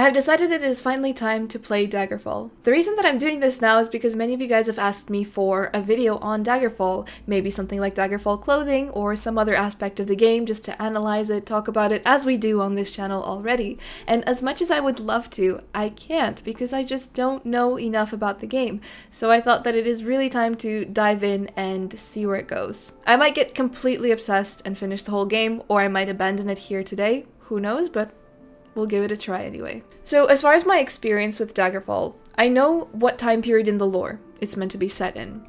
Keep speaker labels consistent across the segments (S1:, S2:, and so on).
S1: I have decided that it is finally time to play Daggerfall. The reason that I'm doing this now is because many of you guys have asked me for a video on Daggerfall, maybe something like Daggerfall clothing or some other aspect of the game just to analyze it, talk about it, as we do on this channel already. And as much as I would love to, I can't because I just don't know enough about the game. So I thought that it is really time to dive in and see where it goes. I might get completely obsessed and finish the whole game, or I might abandon it here today. Who knows, but we'll give it a try anyway. So as far as my experience with Daggerfall, I know what time period in the lore it's meant to be set in.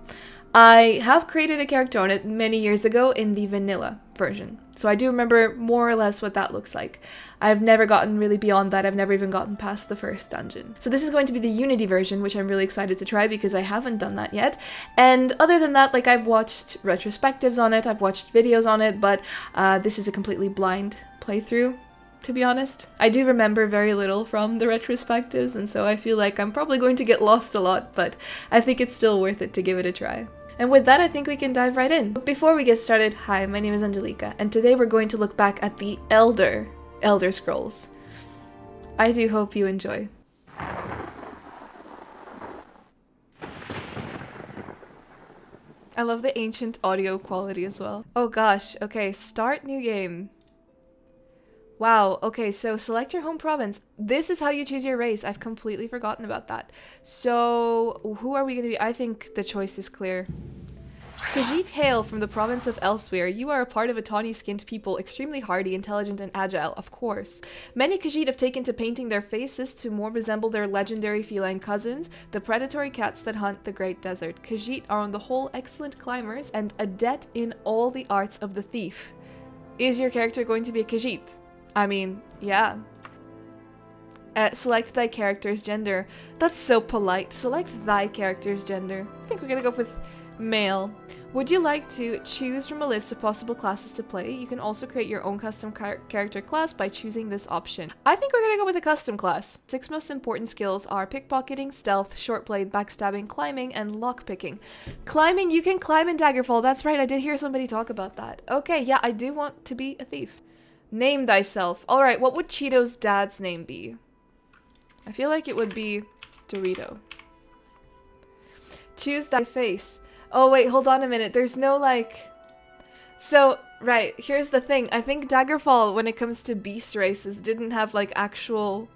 S1: I have created a character on it many years ago in the vanilla version, so I do remember more or less what that looks like. I've never gotten really beyond that, I've never even gotten past the first dungeon. So this is going to be the Unity version, which I'm really excited to try because I haven't done that yet. And other than that, like I've watched retrospectives on it, I've watched videos on it, but uh, this is a completely blind playthrough to be honest. I do remember very little from the retrospectives, and so I feel like I'm probably going to get lost a lot, but I think it's still worth it to give it a try. And with that, I think we can dive right in. But before we get started, hi, my name is Angelica, and today we're going to look back at the Elder Elder Scrolls. I do hope you enjoy. I love the ancient audio quality as well. Oh gosh, okay, start new game. Wow, okay, so select your home province. This is how you choose your race. I've completely forgotten about that. So, who are we going to be? I think the choice is clear. Khajiit hail from the province of Elsweyr, You are a part of a tawny-skinned people, extremely hardy, intelligent, and agile, of course. Many Khajiit have taken to painting their faces to more resemble their legendary feline cousins, the predatory cats that hunt the Great Desert. Khajiit are on the whole excellent climbers and adept in all the arts of the thief. Is your character going to be a Khajiit? I mean, yeah. Uh, select thy character's gender. That's so polite. Select thy character's gender. I think we're gonna go with male. Would you like to choose from a list of possible classes to play? You can also create your own custom char character class by choosing this option. I think we're gonna go with a custom class. Six most important skills are pickpocketing, stealth, short blade, backstabbing, climbing, and lockpicking. Climbing, you can climb in Daggerfall. That's right, I did hear somebody talk about that. Okay, yeah, I do want to be a thief. Name thyself. Alright, what would Cheeto's dad's name be? I feel like it would be Dorito. Choose thy face. Oh wait, hold on a minute. There's no like... So, right, here's the thing. I think Daggerfall, when it comes to beast races, didn't have like actual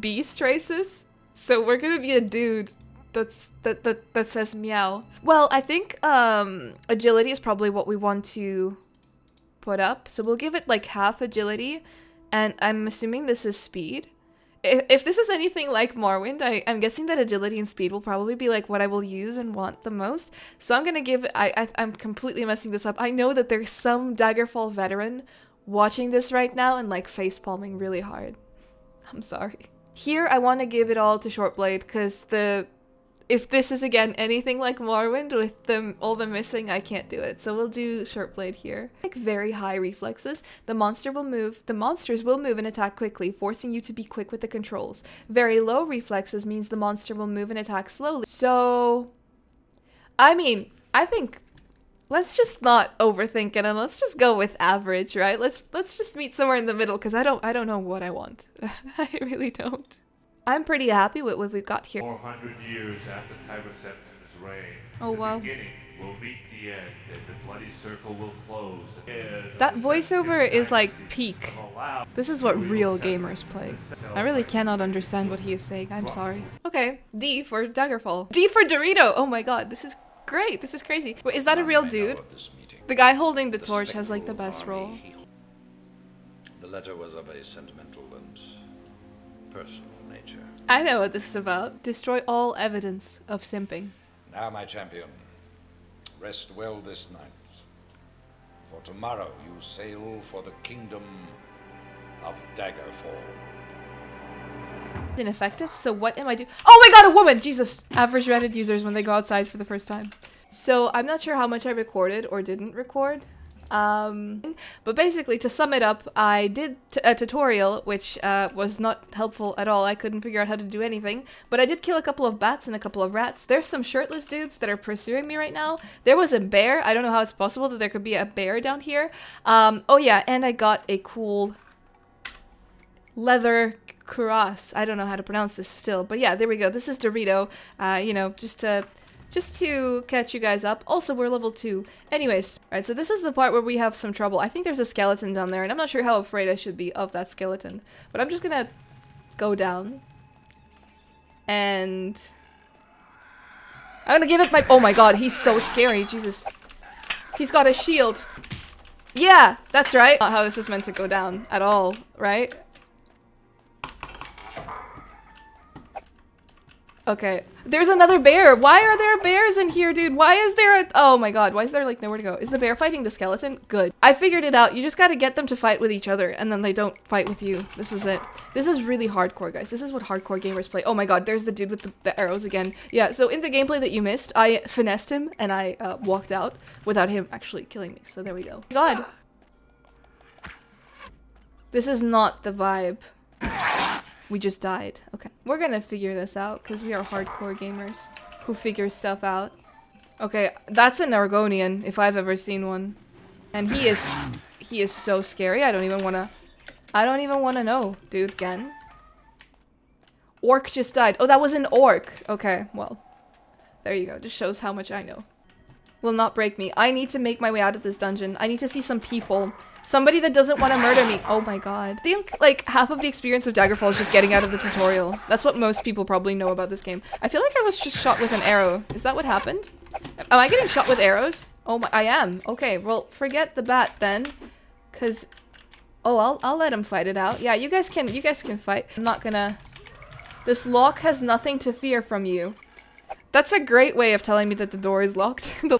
S1: beast races. So we're gonna be a dude that's that that that says meow. Well, I think um agility is probably what we want to put up. So we'll give it like half agility, and I'm assuming this is speed. If, if this is anything like Morrowind, I, I'm guessing that agility and speed will probably be like what I will use and want the most. So I'm gonna give, I, I I'm completely messing this up. I know that there's some Daggerfall veteran watching this right now and like face palming really hard. I'm sorry. Here, I want to give it all to Shortblade because the if this is again anything like Morrowind with them all the missing, I can't do it. So we'll do Shortblade here. Like very high reflexes, the monster will move, the monsters will move and attack quickly, forcing you to be quick with the controls. Very low reflexes means the monster will move and attack slowly. So, I mean, I think let's just not overthink it and let's just go with average, right? Let's let's just meet somewhere in the middle because I don't I don't know what I want. I really don't. I'm pretty happy with what we've got here.
S2: 400 years after Tiber reign,
S1: oh wow.
S2: beginning will meet the end, and the bloody circle will close.
S1: That voiceover is like peak. This is what real gamers play. I really cannot understand what he is saying. I'm sorry. Okay, D for Daggerfall. D for Dorito. Oh my god, this is great. This is crazy. Wait, is that a real dude? The guy holding the torch has like the best role.
S3: The letter was of a sentimental and personal nature.
S1: I know what this is about. Destroy all evidence of simping.
S3: Now, my champion, rest well this night. For tomorrow you sail for the kingdom of Daggerfall.
S1: Ineffective? So what am I doing? Oh my god, a woman! Jesus! Average Reddit users when they go outside for the first time. So I'm not sure how much I recorded or didn't record. Um, but basically, to sum it up, I did a tutorial, which uh, was not helpful at all. I couldn't figure out how to do anything. But I did kill a couple of bats and a couple of rats. There's some shirtless dudes that are pursuing me right now. There was a bear. I don't know how it's possible that there could be a bear down here. Um, oh yeah, and I got a cool leather cuirass. I don't know how to pronounce this still, but yeah, there we go. This is Dorito. Uh, you know, just to just to catch you guys up. Also, we're level 2. Anyways, right, so this is the part where we have some trouble. I think there's a skeleton down there, and I'm not sure how afraid I should be of that skeleton. But I'm just gonna go down. And... I'm gonna give it my- Oh my god, he's so scary, Jesus. He's got a shield. Yeah, that's right. Not how this is meant to go down at all, right? Okay. There's another bear. Why are there bears in here, dude? Why is there a- Oh my god, why is there like nowhere to go? Is the bear fighting the skeleton? Good. I figured it out. You just gotta get them to fight with each other and then they don't fight with you. This is it. This is really hardcore, guys. This is what hardcore gamers play. Oh my god, there's the dude with the, the arrows again. Yeah, so in the gameplay that you missed, I finessed him and I uh, walked out without him actually killing me. So there we go. God. This is not the vibe. We just died. Okay. We're gonna figure this out because we are hardcore gamers who figure stuff out. Okay, that's an Argonian if I've ever seen one. And he is he is so scary. I don't even wanna I don't even wanna know, dude, again. Orc just died. Oh, that was an orc. Okay, well. There you go. Just shows how much I know. Will not break me. I need to make my way out of this dungeon. I need to see some people. Somebody that doesn't want to murder me. Oh my god. I think like half of the experience of Daggerfall is just getting out of the tutorial. That's what most people probably know about this game. I feel like I was just shot with an arrow. Is that what happened? Am I getting shot with arrows? Oh my- I am. Okay, well forget the bat then. Cause- Oh, I'll, I'll let him fight it out. Yeah, you guys can- you guys can fight. I'm not gonna- This lock has nothing to fear from you. That's a great way of telling me that the door is locked.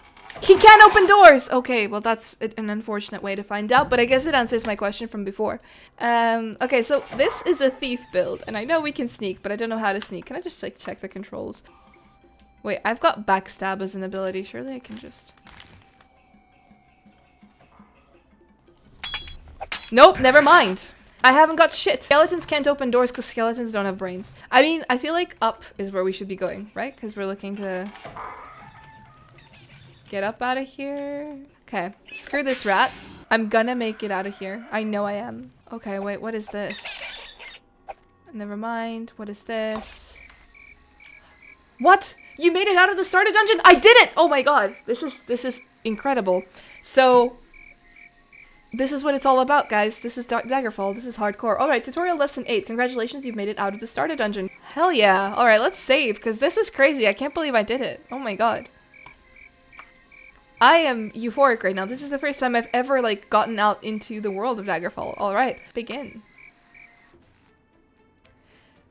S1: He can't open doors! Okay, well that's an unfortunate way to find out, but I guess it answers my question from before. Um, okay, so this is a thief build, and I know we can sneak, but I don't know how to sneak. Can I just like check the controls? Wait, I've got backstab as an ability. Surely I can just... Nope, never mind. I haven't got shit. Skeletons can't open doors because skeletons don't have brains. I mean, I feel like up is where we should be going, right? Because we're looking to get up out of here. Okay, screw this rat. I'm gonna make it out of here. I know I am. Okay, wait, what is this? Never mind. What is this? What? You made it out of the starter dungeon? I did it! Oh my god. This is this is incredible. So this is what it's all about, guys. This is da Daggerfall. This is hardcore. Alright, tutorial lesson 8. Congratulations, you've made it out of the starter dungeon. Hell yeah. Alright, let's save, because this is crazy. I can't believe I did it. Oh my god. I am euphoric right now. This is the first time I've ever, like, gotten out into the world of Daggerfall. Alright, begin.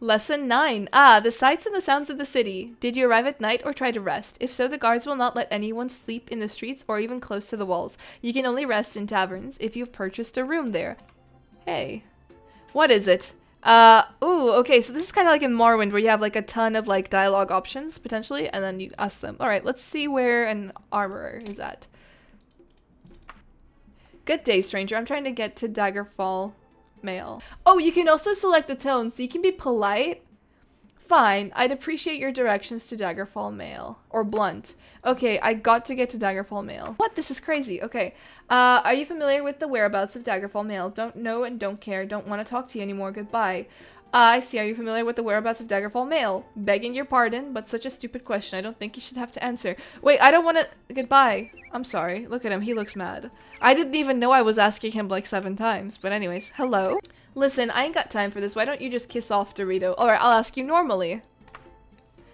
S1: Lesson 9. Ah, the sights and the sounds of the city. Did you arrive at night or try to rest? If so, the guards will not let anyone sleep in the streets or even close to the walls. You can only rest in taverns if you've purchased a room there. Hey. What is it? Uh, ooh, okay, so this is kind of like in Morrowind where you have like a ton of like dialogue options, potentially, and then you ask them. Alright, let's see where an armorer is at. Good day, stranger. I'm trying to get to Daggerfall Mail. Oh, you can also select the tone, so you can be polite. Fine, I'd appreciate your directions to Daggerfall Mail. Or blunt. Okay, I got to get to Daggerfall Mail. What? This is crazy. Okay. Uh, are you familiar with the whereabouts of Daggerfall Mail? Don't know and don't care. Don't want to talk to you anymore. Goodbye. I see. Are you familiar with the whereabouts of Daggerfall Mail? Begging your pardon, but such a stupid question. I don't think you should have to answer. Wait, I don't want to- Goodbye. I'm sorry. Look at him. He looks mad. I didn't even know I was asking him like seven times. But anyways, hello? Listen, I ain't got time for this. Why don't you just kiss off Dorito? Alright, I'll ask you normally.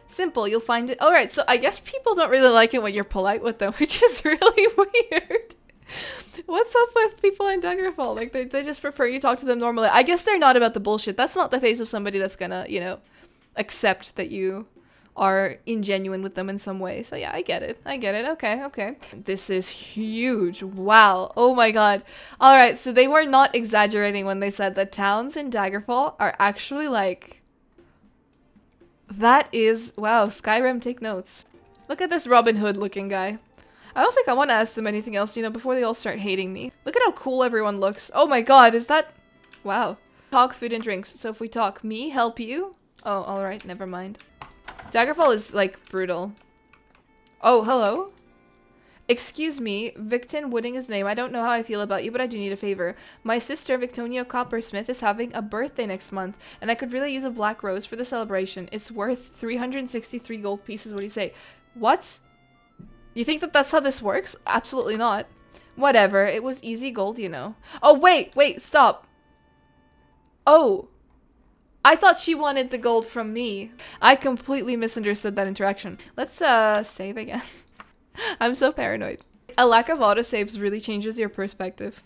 S1: Simple, you'll find it- Alright, so I guess people don't really like it when you're polite with them, which is really weird. What's up with people in Daggerfall? Like, they, they just prefer you talk to them normally. I guess they're not about the bullshit. That's not the face of somebody that's gonna, you know, accept that you are ingenuine with them in some way. So yeah, I get it. I get it. Okay, okay. This is huge. Wow. Oh my god. Alright, so they were not exaggerating when they said that towns in Daggerfall are actually like... That is... Wow, Skyrim, take notes. Look at this Robin Hood looking guy. I don't think I want to ask them anything else, you know, before they all start hating me. Look at how cool everyone looks. Oh my god, is that... Wow. Talk, food, and drinks. So if we talk, me, help you? Oh, alright, never mind. Daggerfall is, like, brutal. Oh, hello? Excuse me, Victon Wooding is the name. I don't know how I feel about you, but I do need a favor. My sister, Victonia Coppersmith, is having a birthday next month, and I could really use a black rose for the celebration. It's worth 363 gold pieces. What do you say? What? You think that that's how this works? Absolutely not. Whatever, it was easy gold, you know. Oh, wait, wait, stop. Oh. I thought she wanted the gold from me. I completely misunderstood that interaction. Let's, uh, save again. I'm so paranoid. A lack of autosaves really changes your perspective.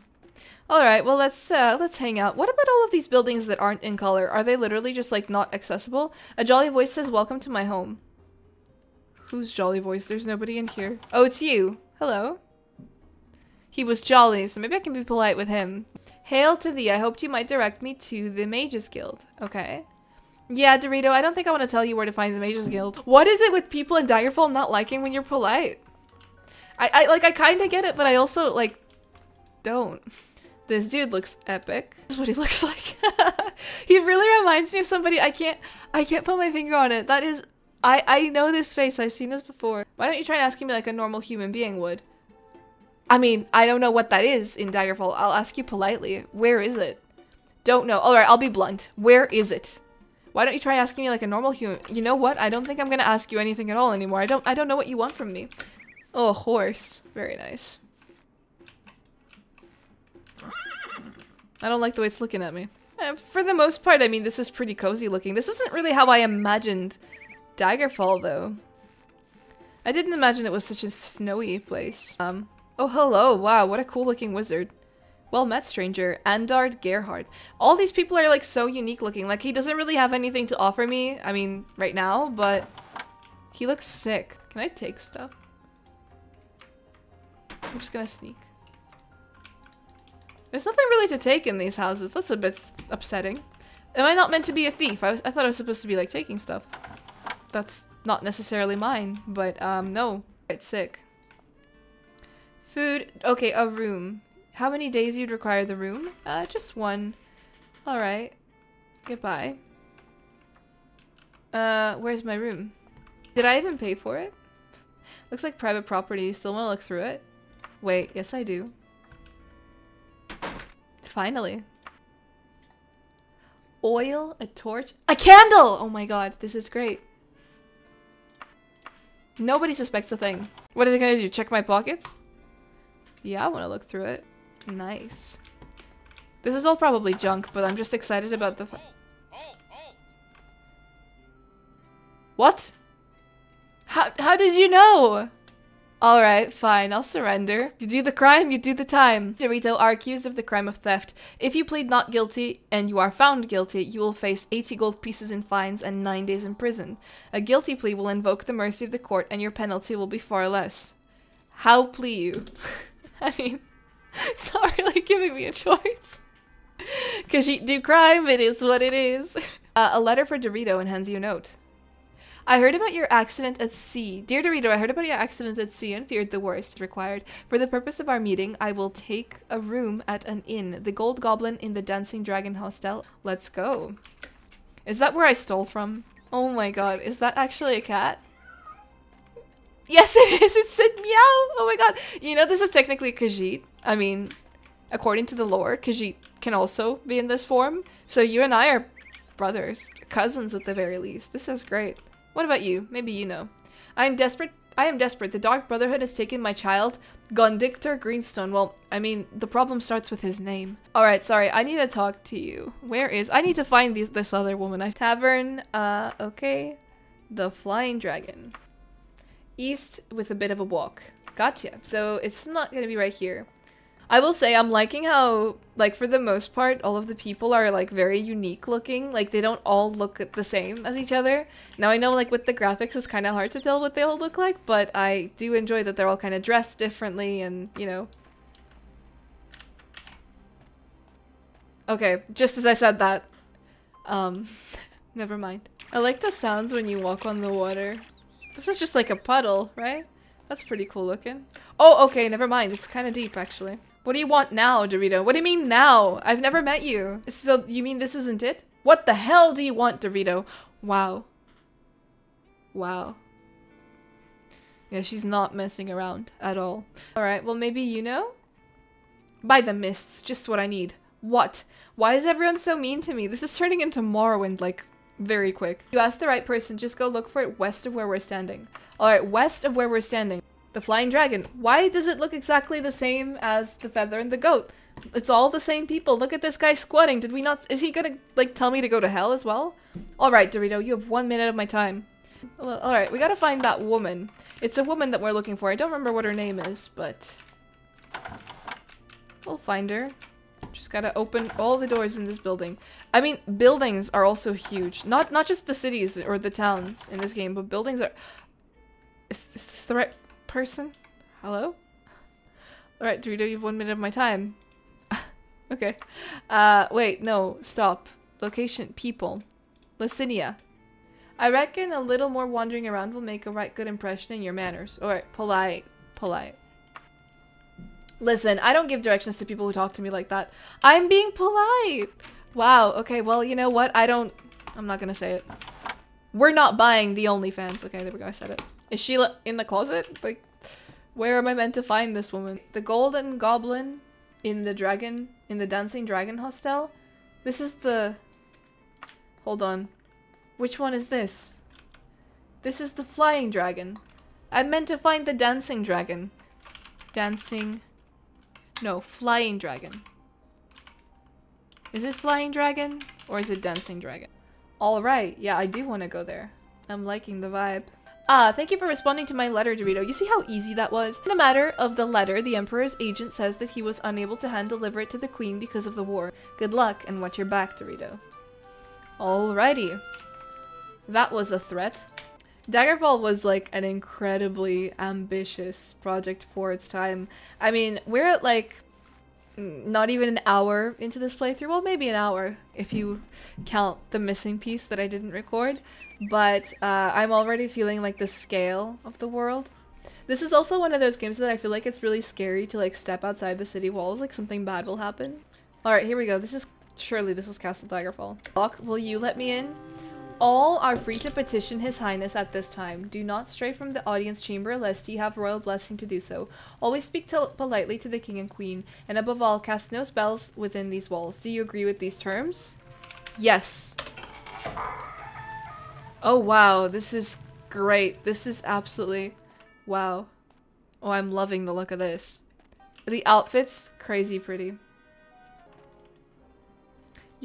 S1: Alright, well let's, uh, let's hang out. What about all of these buildings that aren't in color? Are they literally just, like, not accessible? A jolly voice says, welcome to my home. Who's jolly voice? There's nobody in here. Oh, it's you. Hello. He was jolly, so maybe I can be polite with him. Hail to thee, I hoped you might direct me to the Mages Guild. Okay. Yeah, Dorito, I don't think I want to tell you where to find the Mages Guild. What is it with people in Daggerfall not liking when you're polite? I, I like, I kind of get it, but I also, like, don't. This dude looks epic. This is what he looks like. he really reminds me of somebody I can't, I can't put my finger on it. That is, I, I know this face. I've seen this before. Why don't you try asking me like a normal human being would? I mean, I don't know what that is in Daggerfall. I'll ask you politely. Where is it? Don't know. Alright, I'll be blunt. Where is it? Why don't you try asking me like a normal human? You know what? I don't think I'm gonna ask you anything at all anymore. I don't I don't know what you want from me. Oh, horse. Very nice. I don't like the way it's looking at me. Uh, for the most part, I mean, this is pretty cozy looking. This isn't really how I imagined Daggerfall, though. I didn't imagine it was such a snowy place. Um, Oh, hello. Wow, what a cool looking wizard. Well met, stranger. Andard Gerhard. All these people are like so unique looking. Like he doesn't really have anything to offer me. I mean, right now, but he looks sick. Can I take stuff? I'm just gonna sneak. There's nothing really to take in these houses. That's a bit upsetting. Am I not meant to be a thief? I, was, I thought I was supposed to be like taking stuff. That's not necessarily mine, but um, no. It's sick. Food. Okay, a room. How many days you'd require the room? Uh, just one. Alright. Goodbye. Uh, where's my room? Did I even pay for it? Looks like private property. Still want to look through it? Wait, yes I do. Finally. Oil, a torch, a candle! Oh my god, this is great. Nobody suspects a thing. What are they gonna do? Check my pockets? Yeah, I want to look through it. Nice. This is all probably junk, but I'm just excited about the... What? How, how did you know? Alright, fine, I'll surrender. You do the crime, you do the time. Dorito are accused of the crime of theft. If you plead not guilty and you are found guilty, you will face 80 gold pieces in fines and 9 days in prison. A guilty plea will invoke the mercy of the court and your penalty will be far less. How plea you? I mean, it's not really giving me a choice. Because you do crime, it is what it is. Uh, a letter for Dorito and hands you a note. I heard about your accident at sea. Dear Dorito, I heard about your accident at sea and feared the worst. Required. For the purpose of our meeting, I will take a room at an inn. The Gold Goblin in the Dancing Dragon Hostel. Let's go. Is that where I stole from? Oh my god, is that actually a cat? Yes, it is. It said meow. Oh my god. You know, this is technically Khajiit. I mean, according to the lore, Khajiit can also be in this form. So you and I are brothers. Cousins at the very least. This is great. What about you? Maybe you know. I am desperate. I am desperate. The Dark Brotherhood has taken my child, Gondictor Greenstone. Well, I mean, the problem starts with his name. Alright, sorry. I need to talk to you. Where is... I need to find these, this other woman. I Tavern, uh, okay. The Flying Dragon east with a bit of a walk. Gotcha. So it's not gonna be right here. I will say I'm liking how, like, for the most part, all of the people are, like, very unique looking. Like, they don't all look the same as each other. Now, I know, like, with the graphics, it's kind of hard to tell what they all look like, but I do enjoy that they're all kind of dressed differently and, you know. Okay, just as I said that. Um, never mind. I like the sounds when you walk on the water. This is just like a puddle, right? That's pretty cool looking. Oh, okay, never mind. It's kind of deep, actually. What do you want now, Dorito? What do you mean now? I've never met you. So, you mean this isn't it? What the hell do you want, Dorito? Wow. Wow. Yeah, she's not messing around at all. Alright, well maybe you know? By the mists, just what I need. What? Why is everyone so mean to me? This is turning into Morrowind, like, very quick. You asked the right person, just go look for it west of where we're standing. Alright, west of where we're standing. The flying dragon. Why does it look exactly the same as the feather and the goat? It's all the same people. Look at this guy squatting. Did we not- is he gonna, like, tell me to go to hell as well? Alright, Dorito, you have one minute of my time. Alright, we gotta find that woman. It's a woman that we're looking for. I don't remember what her name is, but... We'll find her. Just gotta open all the doors in this building. I mean, buildings are also huge. Not not just the cities or the towns in this game, but buildings are... Is, is this the right person? Hello? Alright, Dorito, you have one minute of my time. okay. Uh, wait, no, stop. Location, people. Licinia. I reckon a little more wandering around will make a right good impression in your manners. Alright, polite. Polite. Listen, I don't give directions to people who talk to me like that. I'm being polite. Wow, okay, well, you know what? I don't... I'm not gonna say it. We're not buying the OnlyFans. Okay, there we go, I said it. Is Sheila in the closet? Like, where am I meant to find this woman? The golden goblin in the dragon, in the dancing dragon hostel? This is the... Hold on. Which one is this? This is the flying dragon. I meant to find the dancing dragon. Dancing... No, flying dragon. Is it flying dragon? Or is it dancing dragon? Alright, yeah, I do want to go there. I'm liking the vibe. Ah, thank you for responding to my letter, Dorito. You see how easy that was? In the matter of the letter, the Emperor's agent says that he was unable to hand deliver it to the Queen because of the war. Good luck and watch your back, Dorito. Alrighty. That was a threat. Daggerfall was like an incredibly ambitious project for its time. I mean, we're at like not even an hour into this playthrough. Well, maybe an hour if you count the missing piece that I didn't record. But uh, I'm already feeling like the scale of the world. This is also one of those games that I feel like it's really scary to like step outside the city walls, like something bad will happen. Alright, here we go. This is, surely this is Castle Daggerfall. Doc, will you let me in? All are free to petition His Highness at this time. Do not stray from the audience chamber lest ye have royal blessing to do so. Always speak politely to the king and queen, and above all, cast no spells within these walls. Do you agree with these terms? Yes. Oh wow, this is great. This is absolutely... Wow. Oh, I'm loving the look of this. The outfits, crazy pretty.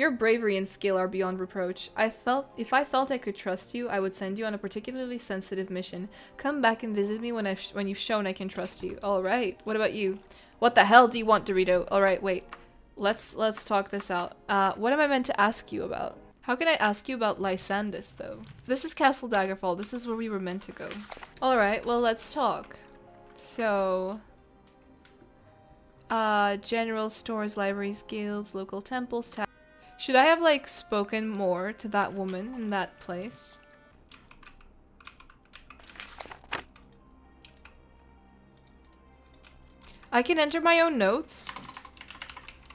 S1: Your bravery and skill are beyond reproach. I felt if I felt I could trust you, I would send you on a particularly sensitive mission. Come back and visit me when I've when you've shown I can trust you. All right. What about you? What the hell do you want, Dorito? All right, wait. Let's let's talk this out. Uh, what am I meant to ask you about? How can I ask you about Lysandus, though? This is Castle Daggerfall. This is where we were meant to go. All right. Well, let's talk. So, uh, general stores, libraries, guilds, local temples, should I have, like, spoken more to that woman in that place? I can enter my own notes.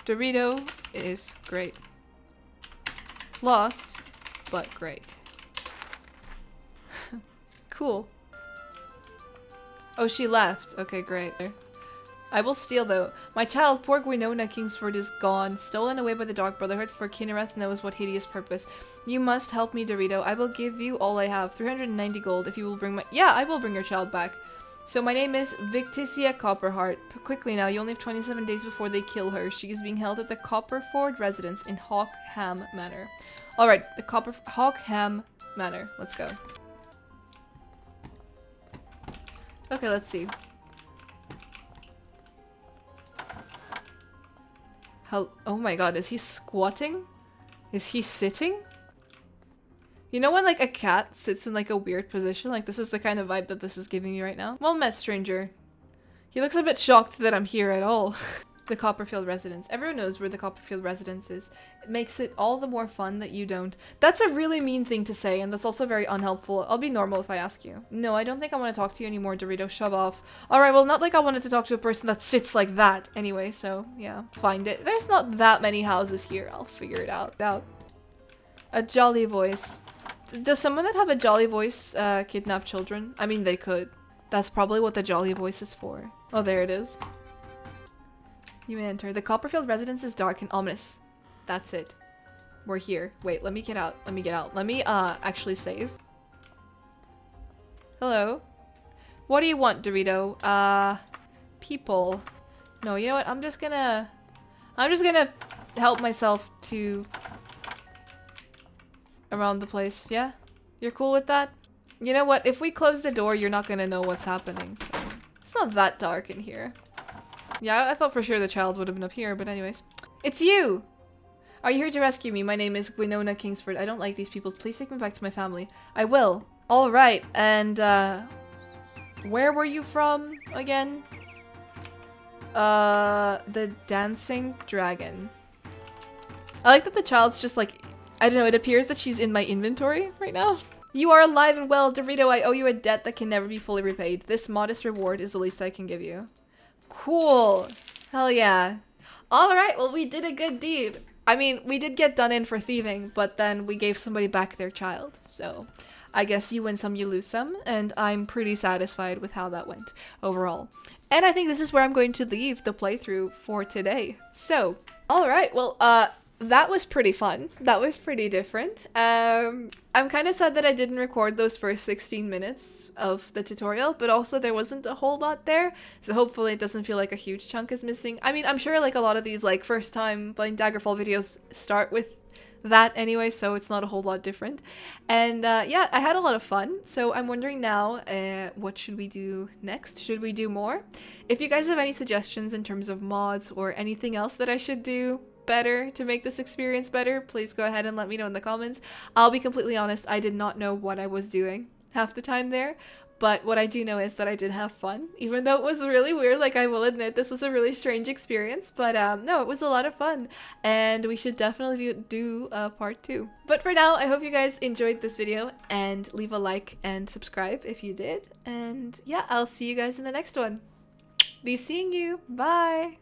S1: Dorito is great. Lost, but great. cool. Oh, she left. Okay, great. I will steal though. My child, poor Gwynonna Kingsford is gone, stolen away by the Dark Brotherhood for Kynareth knows what hideous purpose. You must help me, Dorito. I will give you all I have, 390 gold, if you will bring my- Yeah, I will bring your child back. So my name is Victicia Copperheart. Quickly now, you only have 27 days before they kill her. She is being held at the Copperford residence in Hawkham Manor. Alright, the Copper- Hawkham Manor. Let's go. Okay, let's see. Oh my god, is he squatting? Is he sitting? You know when like a cat sits in like a weird position? Like this is the kind of vibe that this is giving me right now. Well met, stranger. He looks a bit shocked that I'm here at all. the Copperfield residence. Everyone knows where the Copperfield residence is. It makes it all the more fun that you don't. That's a really mean thing to say, and that's also very unhelpful. I'll be normal if I ask you. No, I don't think I want to talk to you anymore, Dorito. Shove off. Alright, well, not like I wanted to talk to a person that sits like that anyway, so yeah. Find it. There's not that many houses here. I'll figure it out. out. A jolly voice. Does someone that have a jolly voice uh, kidnap children? I mean, they could. That's probably what the Jolly voice is for. Oh, there it is. You enter. The Copperfield residence is dark and ominous. That's it. We're here. Wait, let me get out. Let me get out. Let me, uh, actually save. Hello? What do you want, Dorito? Uh, people. No, you know what? I'm just gonna... I'm just gonna help myself to... Around the place, yeah? You're cool with that? You know what? If we close the door, you're not gonna know what's happening, so... It's not that dark in here. Yeah, I thought for sure the child would have been up here, but anyways. It's you! Are you here to rescue me? My name is Winona Kingsford. I don't like these people. Please take me back to my family. I will. Alright, and uh... Where were you from again? Uh, the Dancing Dragon. I like that the child's just like, I don't know, it appears that she's in my inventory right now. You are alive and well, Dorito. I owe you a debt that can never be fully repaid. This modest reward is the least I can give you. Cool. Hell yeah. Alright, well we did a good deed. I mean, we did get done in for thieving, but then we gave somebody back their child, so... I guess you win some, you lose some, and I'm pretty satisfied with how that went overall. And I think this is where I'm going to leave the playthrough for today. So, alright, well, uh, that was pretty fun. That was pretty different. Um, I'm kind of sad that I didn't record those first 16 minutes of the tutorial, but also there wasn't a whole lot there, so hopefully it doesn't feel like a huge chunk is missing. I mean, I'm sure like a lot of these like first time playing Daggerfall videos start with that anyway, so it's not a whole lot different. And uh, yeah, I had a lot of fun. So I'm wondering now, uh, what should we do next? Should we do more? If you guys have any suggestions in terms of mods or anything else that I should do, better to make this experience better, please go ahead and let me know in the comments. I'll be completely honest, I did not know what I was doing half the time there, but what I do know is that I did have fun, even though it was really weird. Like, I will admit, this was a really strange experience, but um, no, it was a lot of fun, and we should definitely do, do part two. But for now, I hope you guys enjoyed this video, and leave a like and subscribe if you did. And yeah, I'll see you guys in the next one. Be seeing you. Bye.